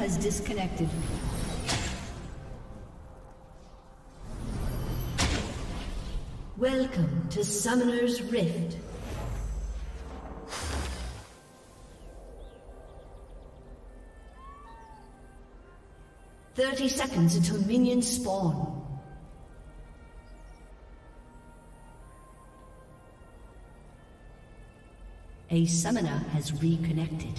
Has disconnected. Welcome to Summoner's Rift. Thirty seconds until minions spawn. A summoner has reconnected.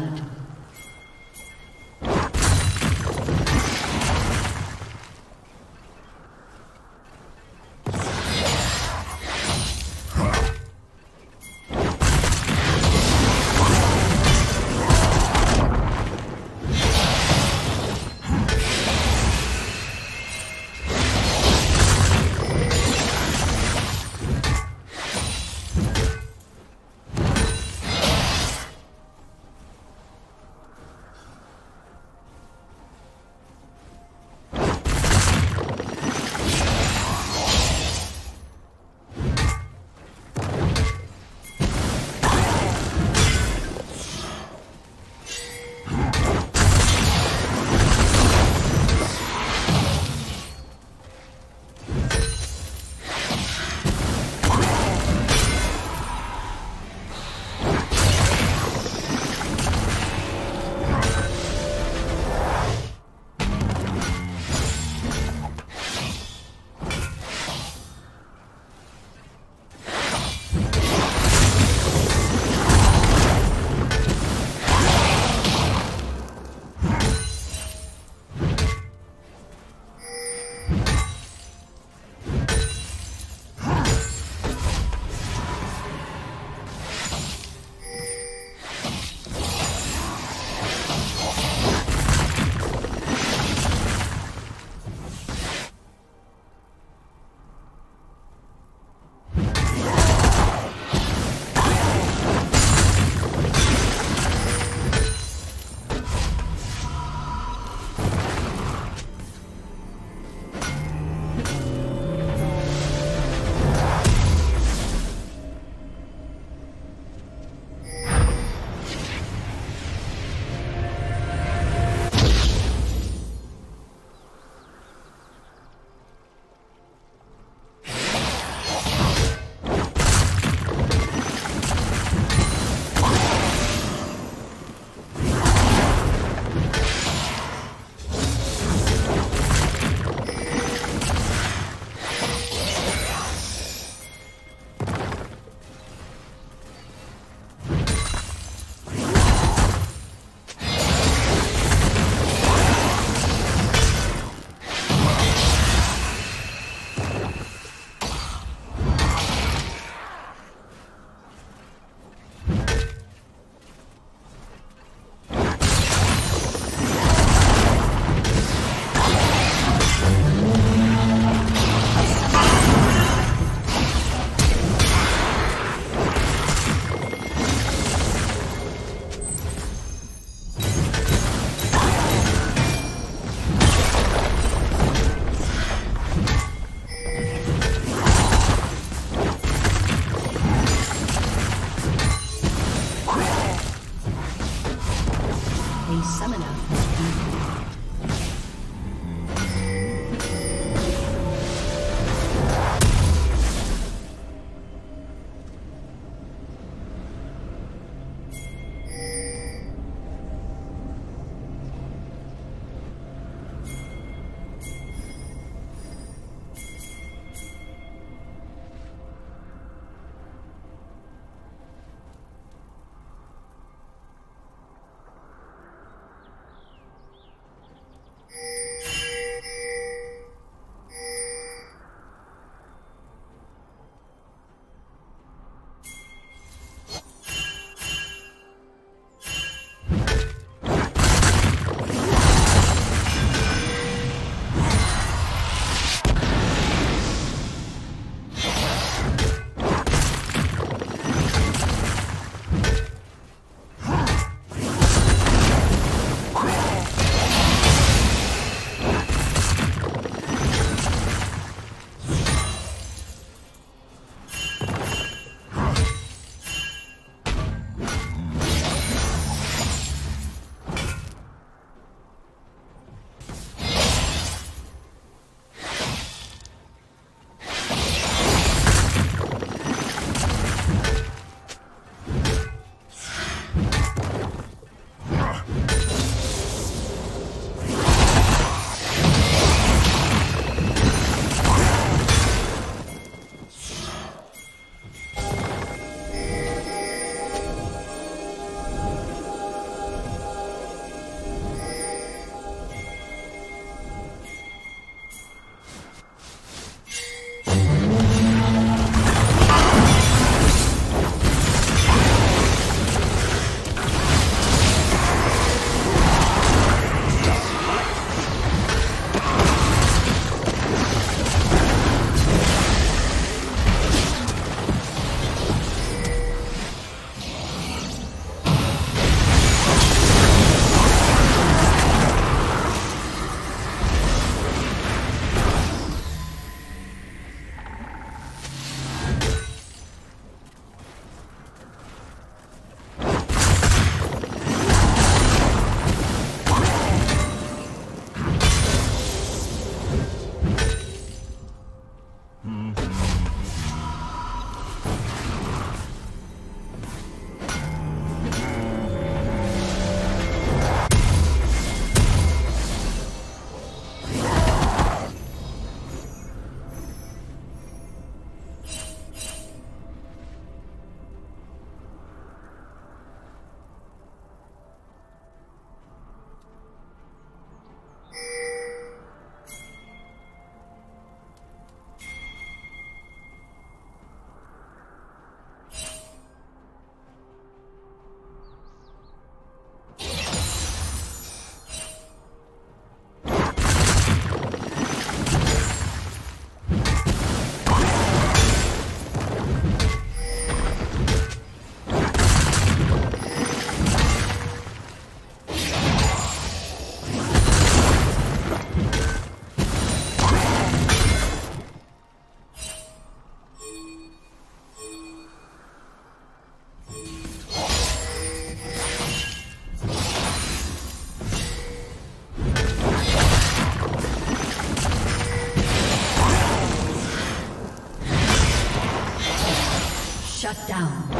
Blood. Shut down.